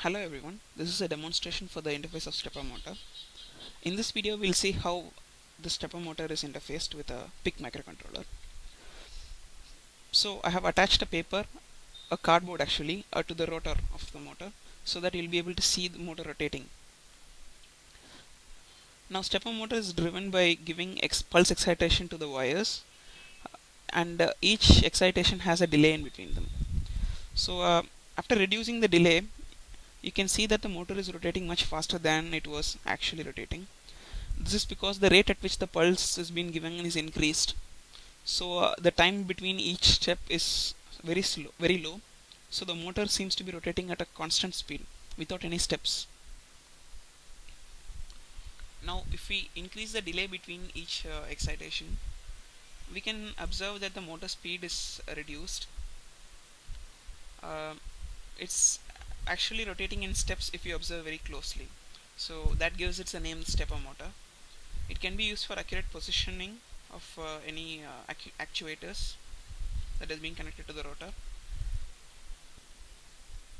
Hello everyone, this is a demonstration for the interface of stepper motor. In this video we'll see how the stepper motor is interfaced with a PIC microcontroller. So I have attached a paper, a cardboard actually, uh, to the rotor of the motor so that you'll be able to see the motor rotating. Now stepper motor is driven by giving ex pulse excitation to the wires uh, and uh, each excitation has a delay in between them. So uh, after reducing the delay you can see that the motor is rotating much faster than it was actually rotating. This is because the rate at which the pulse is being given is increased. So uh, the time between each step is very slow, very low. So the motor seems to be rotating at a constant speed without any steps. Now if we increase the delay between each uh, excitation, we can observe that the motor speed is reduced. Uh, it's actually rotating in steps if you observe very closely. So that gives it the name stepper motor. It can be used for accurate positioning of uh, any uh, actuators that is being connected to the rotor.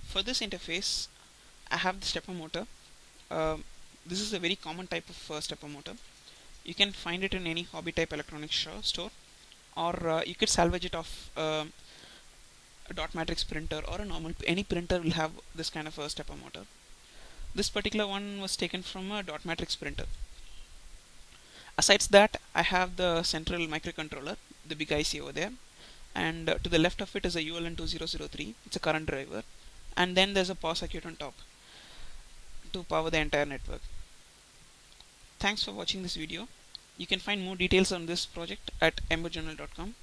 For this interface, I have the stepper motor. Uh, this is a very common type of uh, stepper motor. You can find it in any hobby type electronics store or uh, you could salvage it off um, a dot matrix printer or a normal any printer will have this kind of a stepper motor. This particular one was taken from a dot matrix printer. Asides that I have the central microcontroller the big IC over there and uh, to the left of it is a ULN2003 it's a current driver and then there's a power circuit on top to power the entire network. Thanks for watching this video. You can find more details on this project at embedjournal.com